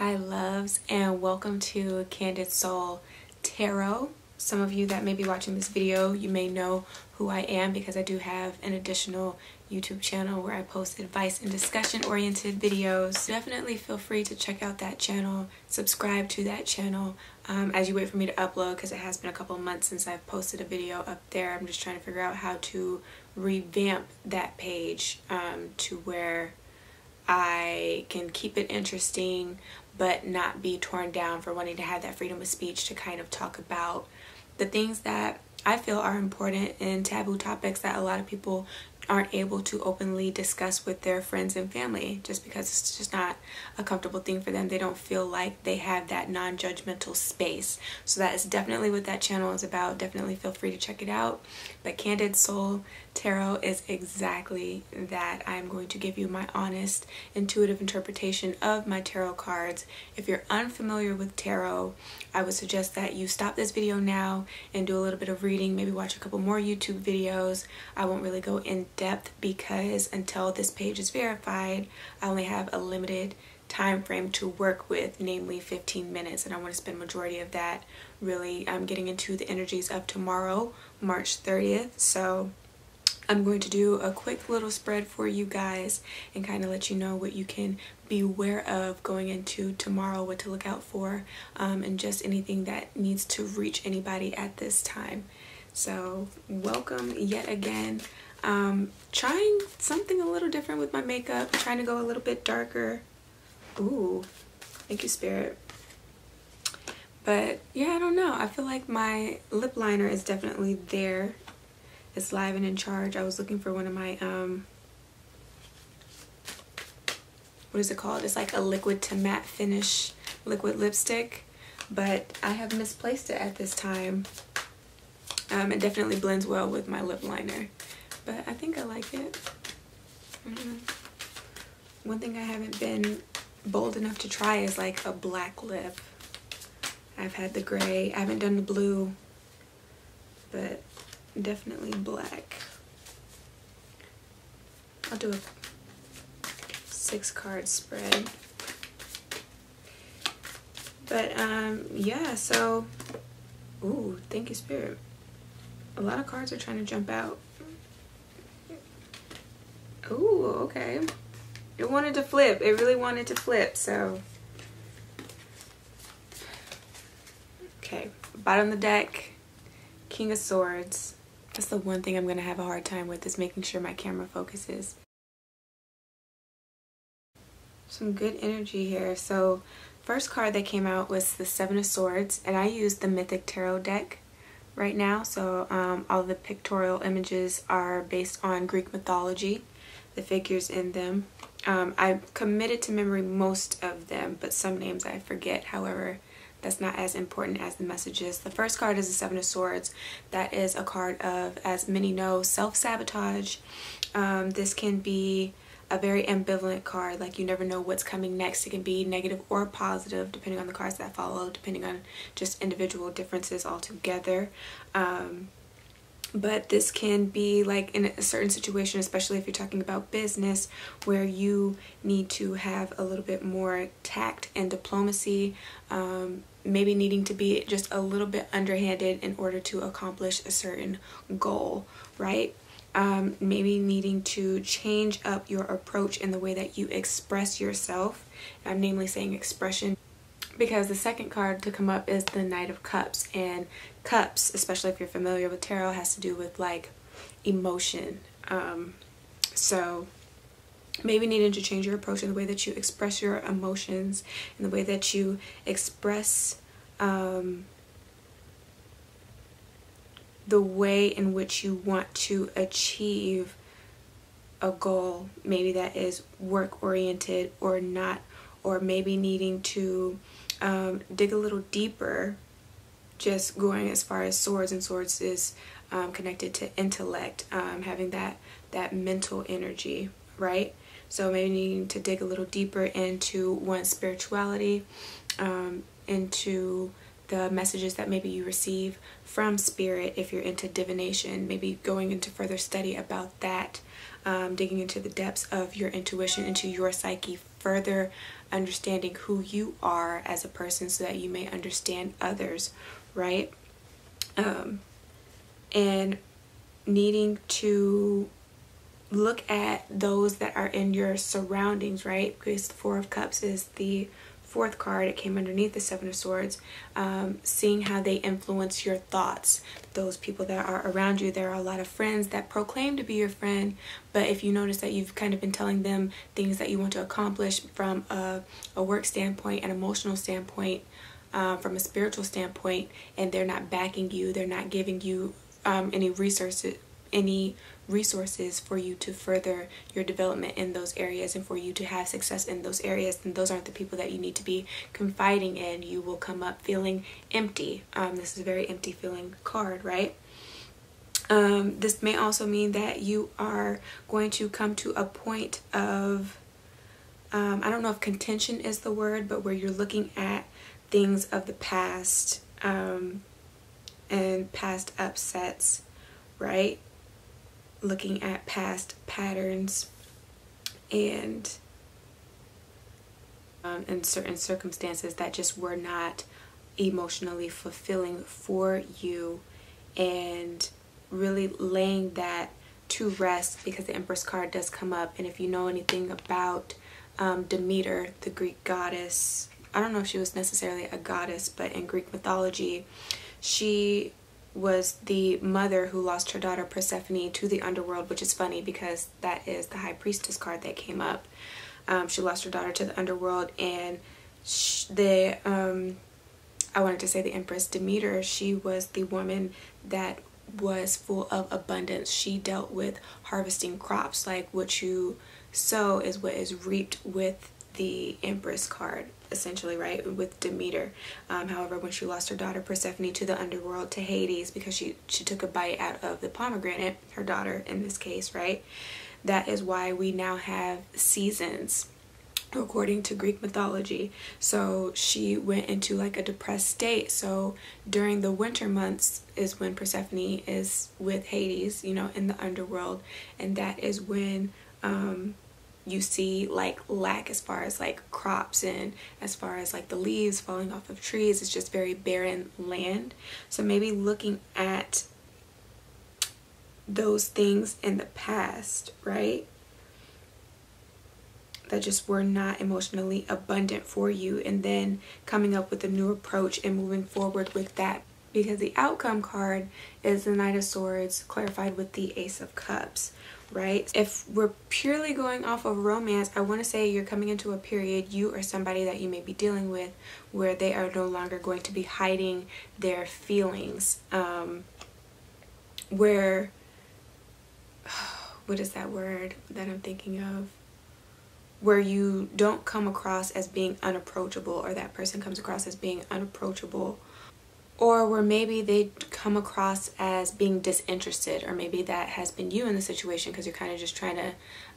Hi loves and welcome to Candid Soul Tarot. Some of you that may be watching this video, you may know who I am because I do have an additional YouTube channel where I post advice and discussion oriented videos. Definitely feel free to check out that channel, subscribe to that channel um, as you wait for me to upload because it has been a couple months since I've posted a video up there. I'm just trying to figure out how to revamp that page um, to where I can keep it interesting but not be torn down for wanting to have that freedom of speech to kind of talk about the things that I feel are important and taboo topics that a lot of people aren't able to openly discuss with their friends and family just because it's just not a comfortable thing for them. They don't feel like they have that non judgmental space. So, that is definitely what that channel is about. Definitely feel free to check it out. But Candid Soul Tarot is exactly that. I'm going to give you my honest, intuitive interpretation of my tarot cards. If you're unfamiliar with tarot, I would suggest that you stop this video now and do a little bit of reading, maybe watch a couple more YouTube videos. I won't really go in depth because until this page is verified, I only have a limited time frame to work with, namely 15 minutes, and I want to spend majority of that really um, getting into the energies of tomorrow, March 30th. So I'm going to do a quick little spread for you guys and kind of let you know what you can be aware of going into tomorrow, what to look out for, um, and just anything that needs to reach anybody at this time. So welcome yet again. Um, trying something a little different with my makeup, trying to go a little bit darker. Ooh, thank you, Spirit. But yeah, I don't know. I feel like my lip liner is definitely there it's live and in charge. I was looking for one of my, um, what is it called? It's like a liquid to matte finish liquid lipstick, but I have misplaced it at this time. Um, it definitely blends well with my lip liner, but I think I like it. Mm. One thing I haven't been bold enough to try is like a black lip. I've had the gray, I haven't done the blue, but definitely black. I'll do a six card spread. But um, yeah, so, ooh, thank you, Spirit. A lot of cards are trying to jump out. Ooh, okay. It wanted to flip. It really wanted to flip, so. Okay, bottom of the deck, King of Swords. That's the one thing I'm going to have a hard time with is making sure my camera focuses. Some good energy here. So first card that came out was the Seven of Swords and I used the Mythic Tarot deck right now. So um, all the pictorial images are based on Greek mythology, the figures in them. Um, I committed to memory most of them, but some names I forget. However, that's not as important as the messages. The first card is the Seven of Swords. That is a card of, as many know, self-sabotage. Um, this can be a very ambivalent card like you never know what's coming next it can be negative or positive depending on the cards that follow depending on just individual differences altogether um, but this can be like in a certain situation especially if you're talking about business where you need to have a little bit more tact and diplomacy um, maybe needing to be just a little bit underhanded in order to accomplish a certain goal right um, maybe needing to change up your approach in the way that you express yourself i'm namely saying expression because the second card to come up is the Knight of Cups and cups, especially if you're familiar with tarot, has to do with like emotion. Um, so maybe needing to change your approach in the way that you express your emotions, in the way that you express um, the way in which you want to achieve a goal, maybe that is work oriented or not, or maybe needing to um, dig a little deeper, just going as far as swords, and swords is um, connected to intellect, um, having that that mental energy, right? So maybe needing to dig a little deeper into one's spirituality, um, into the messages that maybe you receive from spirit if you're into divination, maybe going into further study about that, um, digging into the depths of your intuition, into your psyche further understanding who you are as a person so that you may understand others, right? Um, and needing to look at those that are in your surroundings, right? Because the Four of Cups is the fourth card, it came underneath the Seven of Swords, um, seeing how they influence your thoughts. Those people that are around you, there are a lot of friends that proclaim to be your friend, but if you notice that you've kind of been telling them things that you want to accomplish from a, a work standpoint, an emotional standpoint, uh, from a spiritual standpoint, and they're not backing you, they're not giving you um, any resources, any resources for you to further your development in those areas and for you to have success in those areas, then those aren't the people that you need to be confiding in. You will come up feeling empty. Um, this is a very empty feeling card, right? Um, this may also mean that you are going to come to a point of, um, I don't know if contention is the word, but where you're looking at things of the past um, and past upsets, right? Looking at past patterns and um, in certain circumstances that just were not emotionally fulfilling for you and really laying that to rest because the Empress card does come up. And if you know anything about um, Demeter, the Greek goddess, I don't know if she was necessarily a goddess, but in Greek mythology, she was the mother who lost her daughter Persephone to the underworld, which is funny because that is the High Priestess card that came up. Um, she lost her daughter to the underworld, and the um, I wanted to say the Empress Demeter. She was the woman that was full of abundance. She dealt with harvesting crops, like what you sow is what is reaped with the Empress card essentially, right, with Demeter. Um, however, when she lost her daughter Persephone to the underworld, to Hades, because she, she took a bite out of the pomegranate, her daughter in this case, right, that is why we now have seasons according to Greek mythology. So she went into like a depressed state. So during the winter months is when Persephone is with Hades, you know, in the underworld. And that is when um, you see like lack as far as like crops and as far as like the leaves falling off of trees it's just very barren land. So maybe looking at those things in the past right that just were not emotionally abundant for you and then coming up with a new approach and moving forward with that. Because the outcome card is the knight of swords clarified with the ace of cups right? If we're purely going off of romance, I want to say you're coming into a period, you or somebody that you may be dealing with, where they are no longer going to be hiding their feelings. Um, where, what is that word that I'm thinking of? Where you don't come across as being unapproachable, or that person comes across as being unapproachable or where maybe they come across as being disinterested or maybe that has been you in the situation because you're kind of just trying to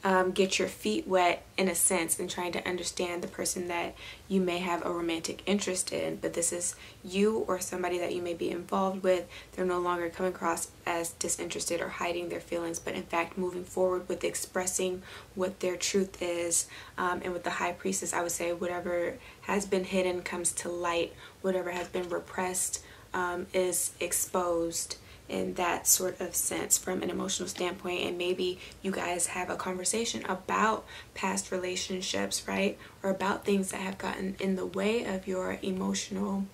um, get your feet wet in a sense and trying to understand the person that you may have a romantic interest in but this is you or somebody that you may be involved with. They're no longer coming across as disinterested or hiding their feelings but in fact moving forward with expressing what their truth is um, and with the high priestess I would say whatever has been hidden comes to light. Whatever has been repressed um, is exposed in that sort of sense from an emotional standpoint and maybe you guys have a conversation about past relationships right or about things that have gotten in the way of your emotional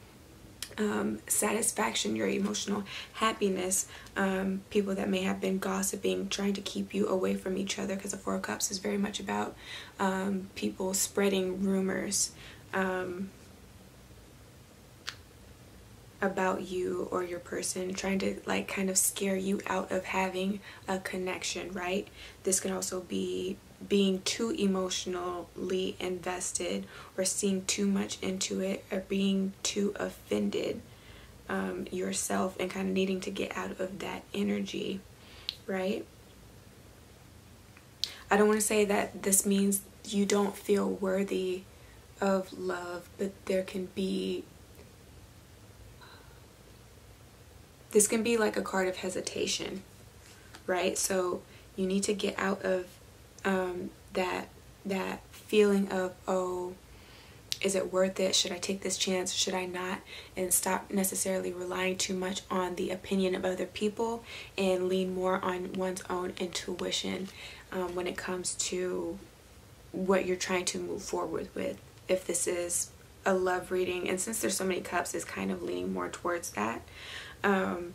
um, satisfaction, your emotional happiness, um, people that may have been gossiping, trying to keep you away from each other because the Four of Cups is very much about um, people spreading rumors. Um, about you or your person trying to like kind of scare you out of having a connection right? This can also be being too emotionally invested or seeing too much into it or being too offended um, yourself and kind of needing to get out of that energy right? I don't want to say that this means you don't feel worthy of love but there can be this can be like a card of hesitation, right? So you need to get out of um, that that feeling of, oh, is it worth it? Should I take this chance? Should I not? And stop necessarily relying too much on the opinion of other people and lean more on one's own intuition um, when it comes to what you're trying to move forward with. If this is a love reading, and since there's so many cups, it's kind of leaning more towards that. Um,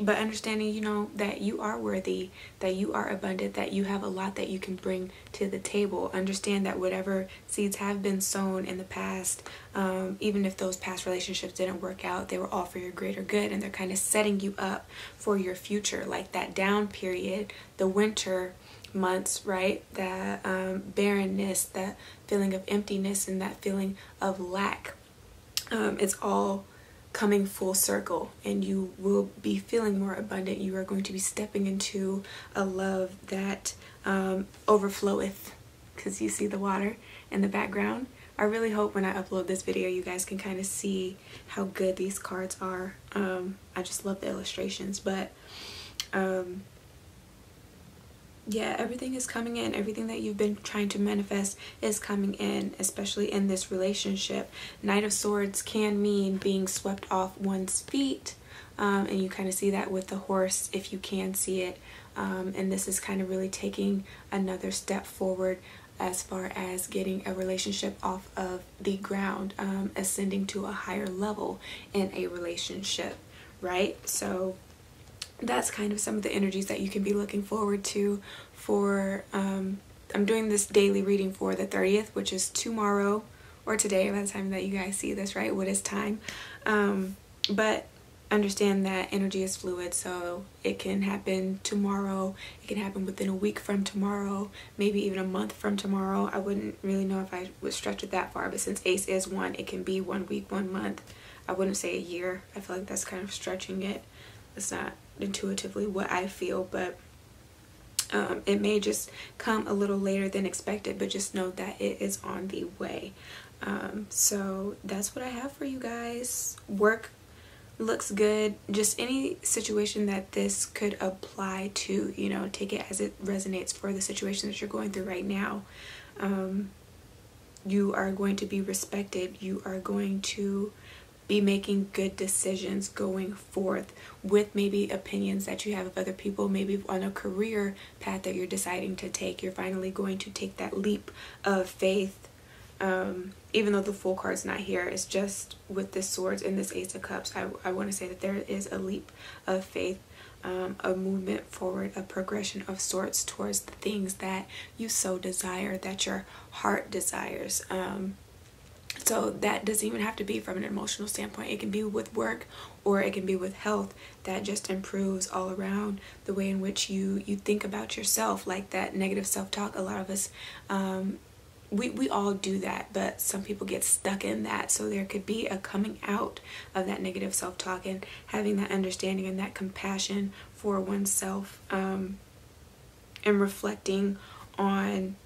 but understanding you know that you are worthy that you are abundant that you have a lot that you can bring to the table understand that whatever seeds have been sown in the past um, even if those past relationships didn't work out they were all for your greater good and they're kind of setting you up for your future like that down period the winter months right that um, barrenness that feeling of emptiness and that feeling of lack um, it's all coming full circle and you will be feeling more abundant. You are going to be stepping into a love that um, overfloweth because you see the water in the background. I really hope when I upload this video you guys can kind of see how good these cards are. Um, I just love the illustrations but um, yeah, everything is coming in. Everything that you've been trying to manifest is coming in, especially in this relationship. Knight of Swords can mean being swept off one's feet. Um, and you kind of see that with the horse if you can see it. Um, and this is kind of really taking another step forward as far as getting a relationship off of the ground, um, ascending to a higher level in a relationship, right? So that's kind of some of the energies that you can be looking forward to for um, I'm doing this daily reading for the 30th which is tomorrow or today by the time that you guys see this right? What is time? Um, but understand that energy is fluid so it can happen tomorrow. It can happen within a week from tomorrow maybe even a month from tomorrow. I wouldn't really know if I would stretch it that far but since ace is one it can be one week one month. I wouldn't say a year. I feel like that's kind of stretching it it's not intuitively what I feel, but um, it may just come a little later than expected, but just know that it is on the way. Um, so that's what I have for you guys. Work looks good. Just any situation that this could apply to, you know, take it as it resonates for the situation that you're going through right now. Um, you are going to be respected. You are going to be making good decisions going forth with maybe opinions that you have of other people maybe on a career path that you're deciding to take. You're finally going to take that leap of faith. Um, even though the full card's not here it's just with this swords and this ace of cups i, I want to say that there is a leap of faith um, a movement forward a progression of sorts towards the things that you so desire that your heart desires. Um, so that doesn't even have to be from an emotional standpoint. It can be with work or it can be with health that just improves all around the way in which you you think about yourself like that negative self-talk a lot of us um, we, we all do that but some people get stuck in that so there could be a coming out of that negative self-talk and having that understanding and that compassion for oneself um, and reflecting on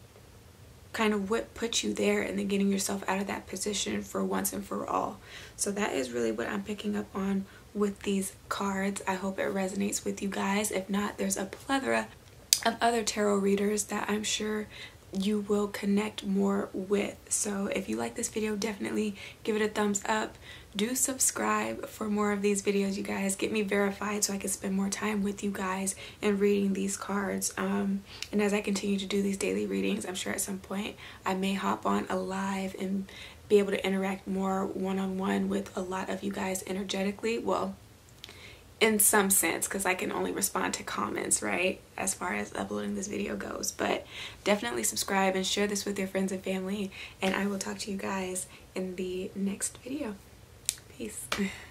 kind of what put you there and then getting yourself out of that position for once and for all. So that is really what I'm picking up on with these cards. I hope it resonates with you guys. If not, there's a plethora of other tarot readers that I'm sure you will connect more with. So if you like this video, definitely give it a thumbs up. Do subscribe for more of these videos, you guys. Get me verified so I can spend more time with you guys and reading these cards. Um, and as I continue to do these daily readings, I'm sure at some point I may hop on a live and be able to interact more one-on-one -on -one with a lot of you guys energetically. Well, in some sense because I can only respond to comments, right? As far as uploading this video goes. But definitely subscribe and share this with your friends and family. And I will talk to you guys in the next video. Peace.